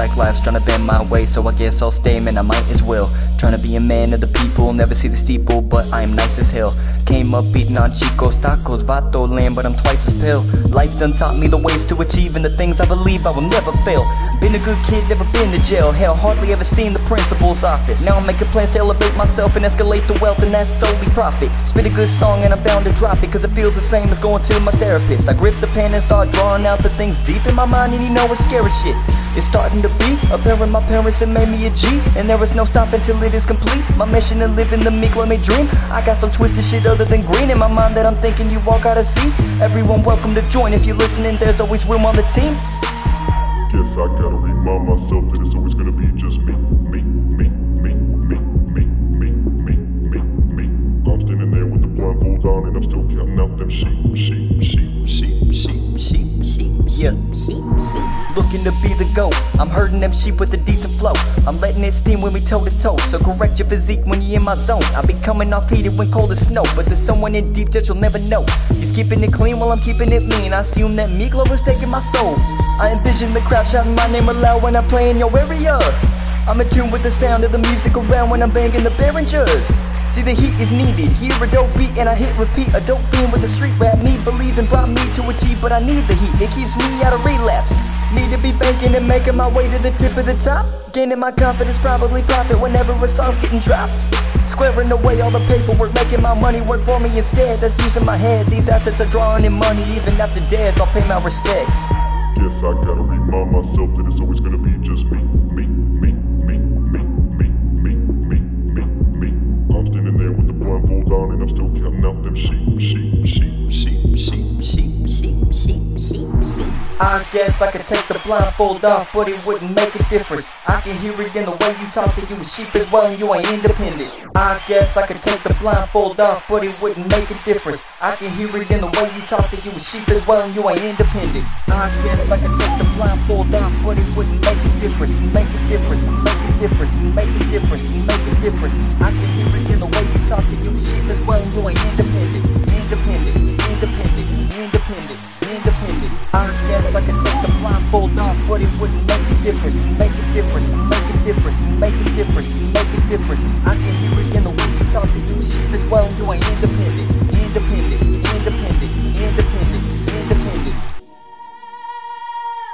like life's trying to bend my way, so I guess I'll stay, man, I might as well. Trying to be a man of the people, never see the steeple, but I'm nice as hell. Came up eating on chicos, tacos, vato land, but I'm twice as pale. Life done taught me the ways to achieve and the things I believe I will never fail. Been a good kid, never been to jail. Hell, hardly ever seen the principal's office. Now I'm making plans to elevate myself and escalate the wealth, and that's solely profit. Spit a good song and I'm bound to drop it, cause it feels the same as going to my therapist. I grip the pen and start drawing out the things deep in my mind, and you know it's scary shit. It's starting to be apparent my parents have made me a G, and there is no stopping till it is complete. My mission to live in the meek, let me dream. I got some twisted shit other than green in my mind that I'm thinking you all gotta see. Everyone welcome to join. If you're listening, there's always room on the team. Guess I gotta remind myself that it's always gonna be just me, me, me, me, me, me, me, me, me, me. I'm standing there with the blindfold on and I'm still counting out them sheep, sheep, Yeah. sheep, sheep. Looking to be the GOAT. I'm herding them sheep with a decent flow. I'm letting it steam when we toe to toe. So correct your physique when you're in my zone. I be coming off heated when cold as snow. But there's someone in deep that you'll never know. He's keeping it clean while I'm keeping it mean. I assume that Meatloaf is taking my soul. I envision the crowd shouting my name aloud when I play in your area. I'm in tune with the sound of the music around when I'm banging the Behringers. See the heat is needed. Hear a dope beat and I hit repeat. A dope beat with the street rap. Need believing brought me to achieve, but I need the heat. It keeps me out of relapse. Need to be banking and making my way to the tip of the top. Gaining my confidence, probably profit whenever a song's getting dropped. Squaring away all the paperwork, making my money work for me instead. That's using my head. These assets are drawing in money, even after death. I'll pay my respects. Guess I gotta remind myself that it's always gonna be just me, me, them sheep, sheep, sheep, guess I could take the blindfold off, but it wouldn't make a difference. I can hear it in the way you talk that you a sheep as well and you ain't independent. I guess I could take the blindfold off, but it wouldn't make a difference. I can hear it in the way you talk that you a sheep as well and you ain't independent. I guess I could take the blindfold off, but it wouldn't make a difference. Make a difference, make a difference, make a difference, make a difference. I can hear it in the way you talk that you a sheep as well and you ain't. Independent, but it wouldn't make a difference. Make a difference, make a difference, make a difference, make a difference. I can hear it in the way you talk to you sheep as well, you ain't independent. Independent, independent, independent, independent.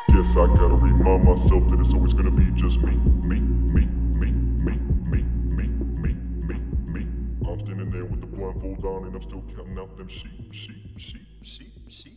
Guess I gotta remind myself that it's always gonna be just me, me, me, me, me, me, me, me, me, me. I'm standing there with the blindfold on and I'm still counting out them sheep, sheep, sheep, sheep, sheep.